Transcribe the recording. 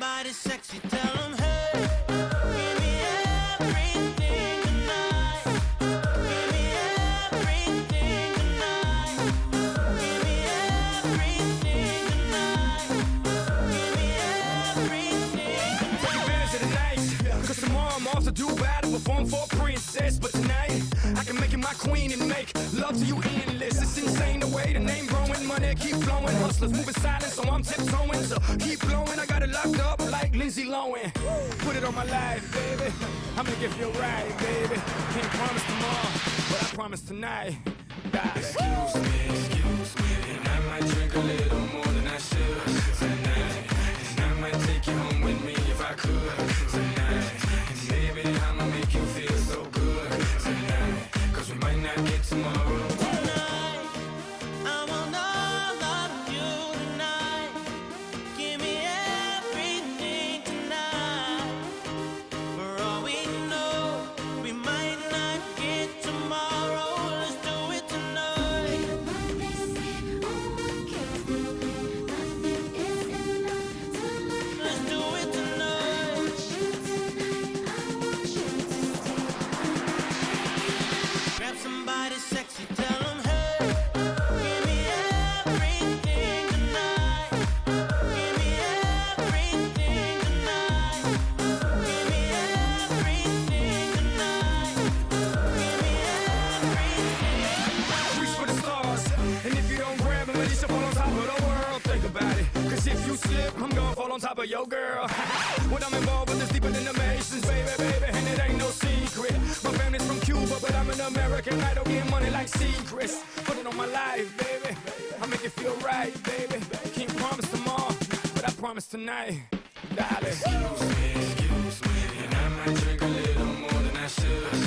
Somebody sexy, tell them hey. Give me everything tonight. Give me everything tonight. Give me everything tonight. Give me everything Take advantage of the night. Cause tomorrow I'm off to Dubai to perform for a princess. My queen and make love to you endless. It's insane the way the name growing, money keep flowing. Hustlers moving silent, so I'm tiptoeing. So keep blowing, I got it locked up like Lindsay Lohan. Put it on my life, baby. I'ma give you a ride, baby. Can't promise tomorrow, but I promise tonight. Excuse me, excuse me, and I might drink a little slip, I'm gonna fall on top of your girl. what I'm involved with is deeper than the Masons, baby, baby. And it ain't no secret. My family's from Cuba, but I'm an American. I don't get money like secrets. Put it on my life, baby. I make it feel right, baby. Can't promise tomorrow, but I promise tonight. Darling. Excuse me, excuse me, and I might drink a little more than I should.